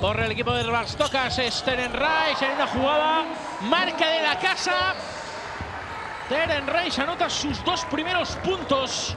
por el equipo del Barstocas es Teren Reis en una jugada marca de la casa. Teren Reis anota sus dos primeros puntos